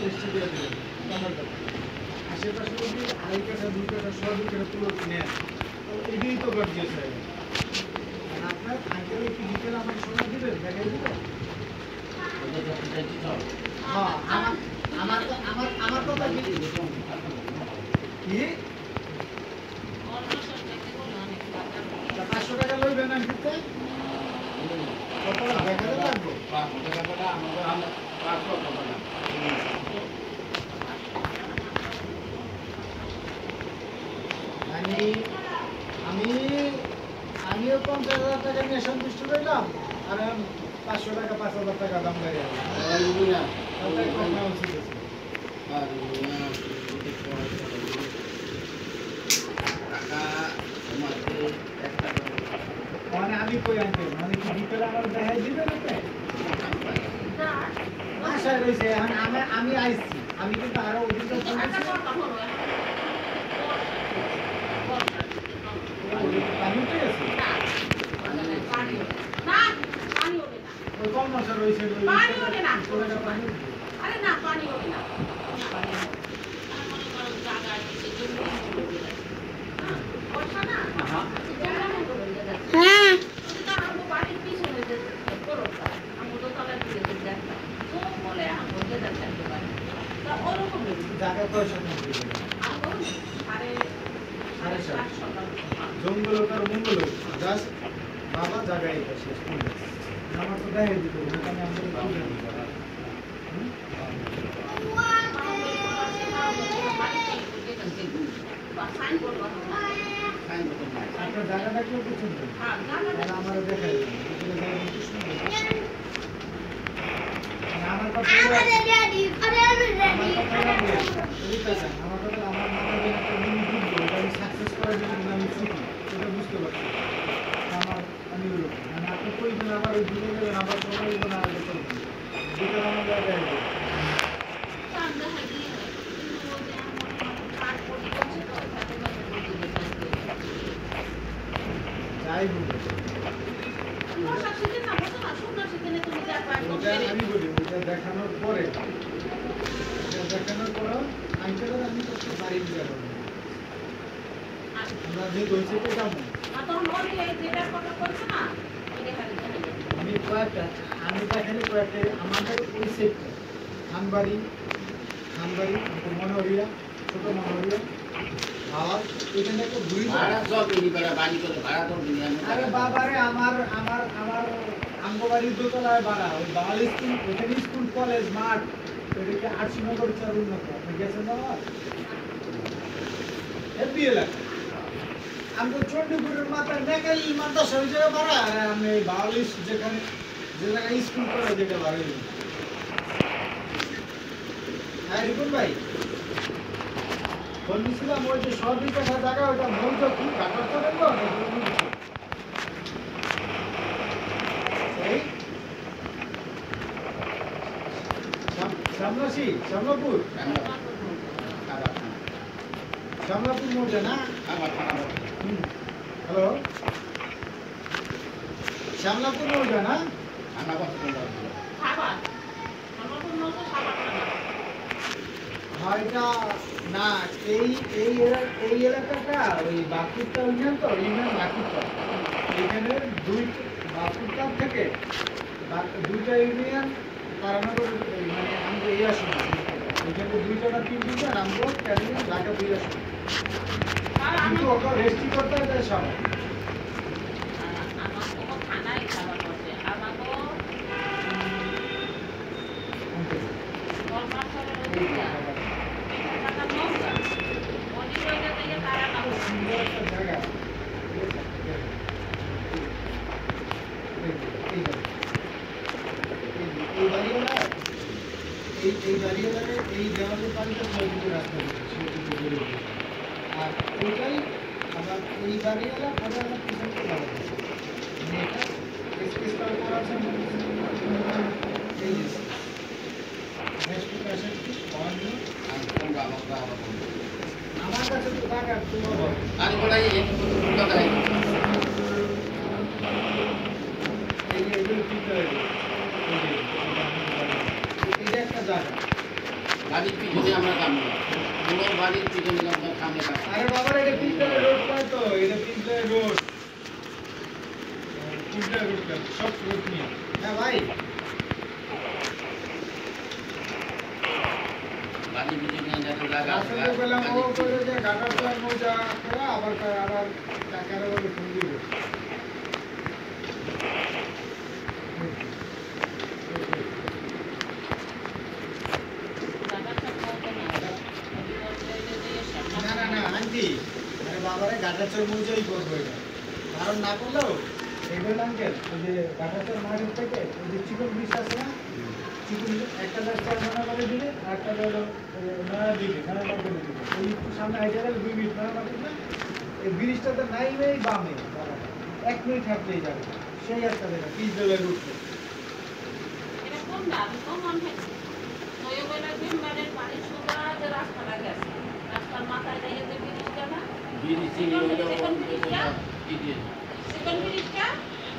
Registry দিয়ে আমার যদি আড়াই কাঠা দুই কাঠা সব দুই কাঠা পুরো আপনার আঙ্কেল কি ডিটেল আমাকে শোনা দিবেন দেখাই হ্যাঁ আমার আমার আমার আমার কথা কি পাঁচশো টাকা লইবেন আঙ্কিতে কত দেখাতে লাগবো মানে আমি আমিও পঞ্চাশ হাজার টাকা নিয়ে সন্তুষ্ট রইলাম আর, পাঁচশো টাকা, পাঁচ হাজার টাকা দাম। মানে আমি কই আনতে? মানে কি আমার রয়েছে এখন আমি আইছি। আমি কিন্তু আরও অভিযোগ করেছি পানি উঠে গেছে ওই কম মশা রয়েছে ওই পানি ওঠে না। আরে না পানি ওঠে হয়ে। হ্যাঁ, হয়ে। হ্যাঁ। জঙ্গল মঙ্গল বাবা জায়গায় এটা শেষ করে দিচ্ছে। আমার তো দেখাই দিত ওখানে আমাদের বাবু হুম? সাইনবোর্ড বানানো। আপনার জায়গাটা কেউ পছন্দ হ্যাঁ, জানাবেন। তাহলে আমার দেখাই দিন এগুলো জায়গা কিন্তু সুন্দর। মানে আমার কথা দেখানোর পরে দেখানোর পরেও আঙ্কেলের আমি করতে পারি না যাব না। আমরা যে দইছে তো যাব আমি কয়েকটা আমি দেখালি কয়েকটা আমাদের ওই সেটটা খানবাড়ি খানবাড়ি মনোহরিয়া ছোট মনোহরিয়া আওয়াজ এখানে একটা দুই আরে বাবারে আমার আমার আমার আঙ্গবাড়ির দোতলায় বাড়া ওই বাঙাল স্কুল কলেজ, মাঠ ওইদিকে আশিনগর চার উন্নত। আপনি গেছেন বাবা হেপি এলাকা। আমি চণ্ডীপুরের মাথায় নেকাল মাদ্রাসা ওই জায়গায় বাড়া আমি স্কুল যেখানে যে জায়গায় স্কুল করে জায়গায় বাড়াই হ্যাঁ রিপুন ভাই। ফোন দিছিলাম ওই যে কথা জায়গা ওটা বলতো কি? কাটার তো দেখব এই শ্যামলাসি শ্যামলাপুর শ্যামলাপুর মোড়ে না? হ্যালো? শ্যামলাপুর মোড়ে না? হয়টা না। এই এই এই এলাকাটা ওই বাকুরটা ইউনিয়ন তো ইউনিয়ন বাকুরটা এখানে দুই বাকুরটা থেকে দুইটা ইউনিয়ন তারানগর মানে আমাদের এই আসন এখানে দুইটা না তিন দুইটা রামগড় ক্যান্ডিডেট ঢাকা দুই আসন কিন্তু ওটা রেস্টি করতে হবে সব সুন্দর একটা জায়গা এই এই বাড়ি। এই বাড়িওয়ালা এই এই বাড়িওয়ালারে এই দেওয়ালের দিকে বেরিয়ে গেছে। আর ওইটাই আবার এই বাড়িওয়ালা আবার আমার পিছনকে দিচ্ছে মানে এটা স্পেস করা করা আছে এই যে। কি আমার কাছে তো টাকা তোমার এই যে এই বাড়ির পিছনে আমরা কামড় পুরো বাড়ির পিছনে আমরা কামড় আরে বাবার এটা পিছলে রোড নয় তো এটা পিছলে রোড। পিছলে রোডটা সব রোড নিয়ে। হ্যাঁ ভাই। বাড়ির পিছনে যাতে লাগা রাস্তাতে পেলাম ও করে যে গাটার প্লান মোজা করে আবার আবার টাকার বলে ফোন দিবে না না না আন্টি আরে বাবারে গাটাচর মোজাই করব এটা। কারণ না করলেও এগুলো আঙ্কেল ওই যে গাটাচর মাঠের থেকে ওই যে চিকন ব্রিজ আছে না, চিকন একটা রাস্তা মনে করে দিলে একটা হলো নয়া দিকে নয়া মার্কেটে দিকে ওই সামনে গেলে দুই মিনিট নয়া মার্কেট না এই ব্রিজটাতে নাই নেই বামে এক মিনিট হাঁটলেই যাবে, সেই একটা জায়গা পিস দেবে রুটতে রাস্তার মাথায় যাইয়ে যে ব্রিজটা না বিরিশি হইল সেকেন্ড ব্রিজটা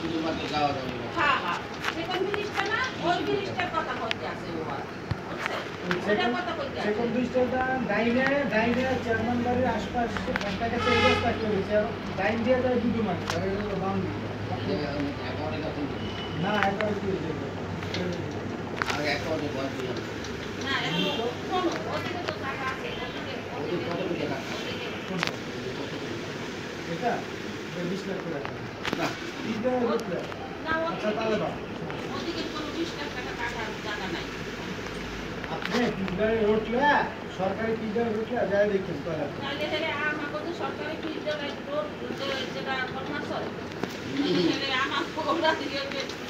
শুধুমাত্র যাওয়া যাবে না সেকেন্ড ব্রিজটা না ওই ব্রিজটার কথা বলতে আছে ও আর বুঝছে ওটার কথা বলতে আছে সেকেন্ড ব্রিজটা ডাইনে ডাইনে চেয়ারম্যান বাড়ির আশপাশ একটা কাছে এই রাস্তা করেছে যায় দুটো মাঠ আর এটা হলো বাম দিকে। একেবারে তখন না একবার কি আর ভয় পেয়ে না এখন শোনো ওদিকে তো জায়গা আছে ওদিকে কত টাকা এটা? এটা বিশ লাখ করে না তিনটা আচ্ছা তাহলে বা আপনি সরকারি পিজগাড়ি রুটলে যায় দেখেন তাহলে। সরকারি ফিস রোড যেটা আমার দিয়ে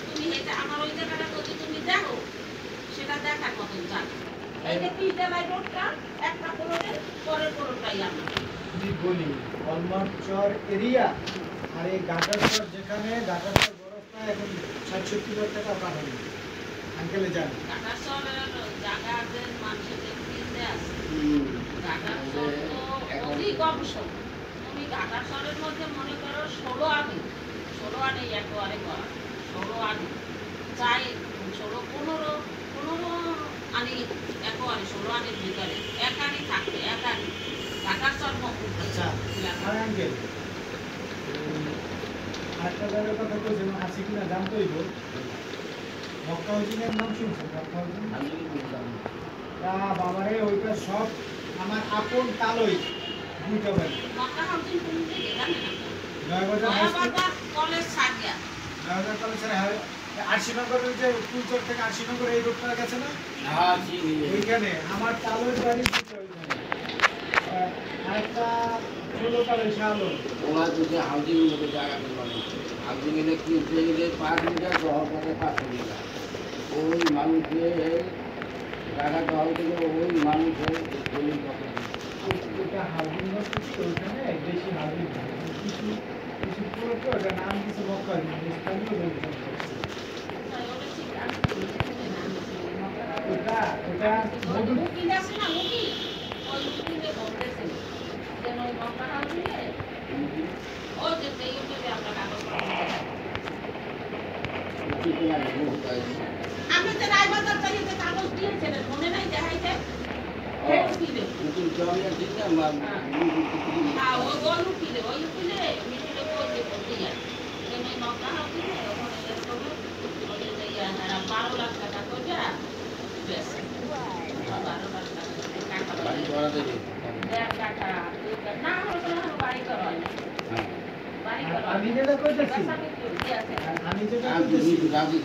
তুমি এটা আমার ওই জায়গাটা যদি তুমি দেখো সেটা দেখার মতন জানো। এই যে ফিস দেবে রোডটা একটা পরের কোনোটাই আমার যদি বলি হলমার্ক চর এরিয়া আর এই গাটার যেখানে গাটার চর বরফটা এখন ষাট হাজার টাকা পাঠাবে আঙ্কেলে মনে আনি আনি আনি চাই ষোলো পনেরো পনেরো আনি একেবারে ষোলো আনির ভিতরে। এক আনি থাকবে এক আনি ঢাকার জন্ম আচ্ছা। আর আঙ্কেল। আরেকটা জায়গার কথা বলছেন আছে কিনা জানতে হইব। মক্কা হাউজিংয়ের নাম শুনছেন? মক্কা হাউজিং আমি কি বুঝলাম তা বাবারে ওইটা সব আমার আপন তালই দুইটা বাড়ি। মক্কা হাউজিং তুমি দেখে জানে না Nayabazar high school Nayabazar college Sajia Nayabazar কলেজের হাই- আশিনগরের যে ফুলচর থেকে আশিনগর এই রোডটা গেছে না? হ্যাঁ ওইখানে আমার তালুর বাড়ি ষোলো তালের শালন ওরা যদি হাউজিং মতো জায়গা করবে হাউজিং এলে কিনতে গেলে পাঁচ মিটার দশ পথে পাঁচশো মিটার ওই মানুষের জায়গা দল থেকে ওই মানুষের জমির কথা ওটা হাউজিং করতেছি ওইখানে বেশি হাউজিং কিছু কিছু পুরো তো ওটা নাম কিছু মক্কা স্থানীয় লোকজন করছে। ওটা ঠিক আমি চিনি না আমি ওটা ওটা মধু উকিল আছে না উকিল ওই উকিলে বলতেছে যেন ওই মক্কা হাউজিংয়ে ও যে সেই উকিলে আমরা কাগজ আমি তো রায়বাজার চাইতে কাগজ দিয়েছিলেন মনে নাই দেখাইতে? হ্যাঁ। ওই ওই উকিলে ওই উকিলে মিটিলে বলতে বলতে যায় যেন ওই মক্কা হাউজিংয়ে ওখানে এরকম ওই যে ইয়া, হ্যাঁ, বারো লাখ টাকা করে বেশ বারো লাখ টাকা টাকা দেড় টাকা দুই টাকা না হলে কোনো কোনো বাড়ি করা হয় না বাড়ি করা হয় আমি যেটা করতেছি বেচা বিক্রি আছে আমি যেটা করতেছি হাউজিং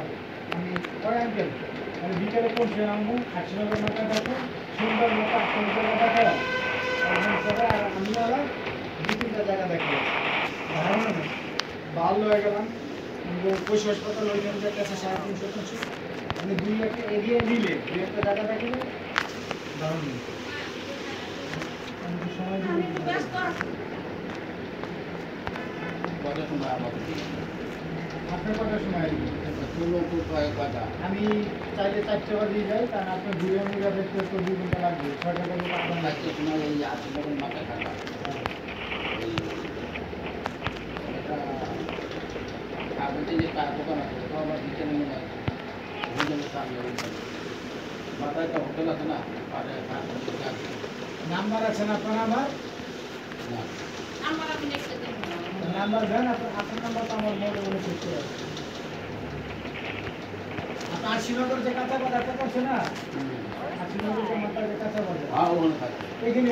আচ্ছা আমি ওই আঙ্কেল আমি বিকালে পৌঁছে মাথা দেখো সুন্দর মতো আটটা দেখা তারপরে আর আমি আলাম দু তিনটা জায়গা দেখো ধারণা নেই ভালো হয়ে গেলাম পশু হাসপাতাল ওইখানে যে কাছে সাড়ে তিনশো তিনশো মানে দুই একটা এরিয়া নিলে দুই একটা জায়গা দেখলে তো সময় আপনার কটার সময় আসবে আমি চাইলে চারটে বাজে যাই কারণ আপনার ঘুরে মুড়ে দেখতে তো দু ঘণ্টা লাগবে ছয়টা বাজে। আপনার লাগবে দোকান আছে সামনে ওইখানে। মাথায় একটা হোটেল আছে না পাড়ে হাঁটতে আছে নাম্বার আছে না আপনার আমার না। নাম্বার দেন আপনার আপনার নাম্বার তো আমার মনে সেভ করে আপনার আশিনগর যে কাঁচা বাজারটা করছে না। আশিনগর যে মাথা যে কাঁচা বাজার হ্যাঁ ওখানে থাকে। এখানে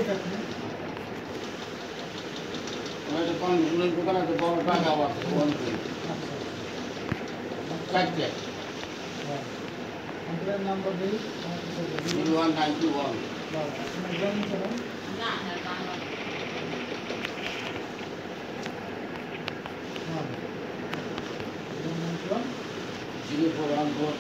দোকান আছে বড় টাকাও আছে চারটে। নাম্বার দিই ওয়ান নাইন টু ওয়ান না, না, বাংলা। হ্যাঁ গ্রামীণ চলেন zero four one four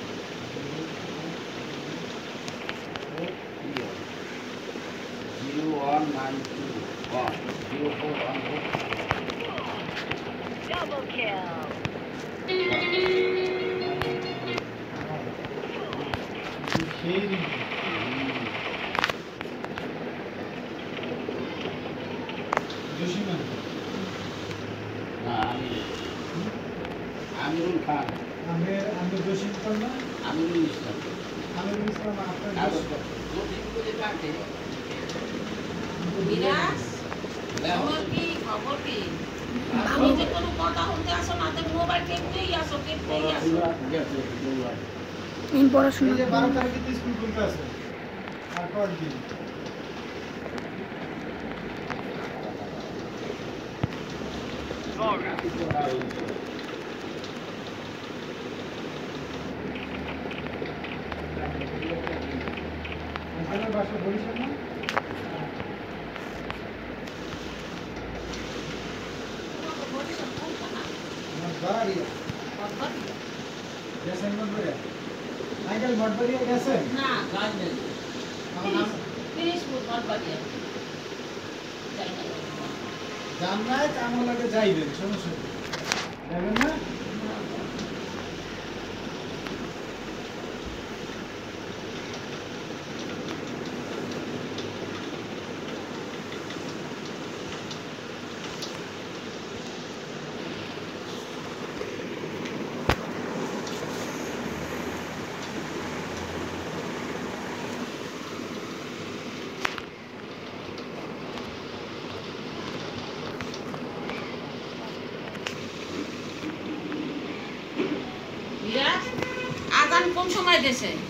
zero one nine two one zero four one four Double kill. সেই জসিমান না আমি আমিরুল খান আমি আমি জসিম খান না আমিরুল ইসলাম আমি ইসলাম আপনার কাগজপত্র নথিগুলো কাটে বিরাজ, খবর কি? খবর কি? তুমি যে কোনো কথা বলতে আসো না, তো মোবাইল টেপতেই আসো, টেপতেই আসো। পড়াশোনা গেছে বললাম। আমি পড়াশোনা যে করি। বারো তারিখে তো স্কুল খুলতে আছে আর কয়েক দিন আপনার বাসা বরিশাল না তোমাকে বরিশাল কোনটা না? আমার বাড়িয়া কতবাড়িয়া? গেছেন মঠবাড়িয়া আঙ্কেল মঠবাড়িয়া গেছেন না, আমার নাম পিরিজপুর, কামলাকে যাইবেন সমস্যা যাবেন না? বিরাজ, আজান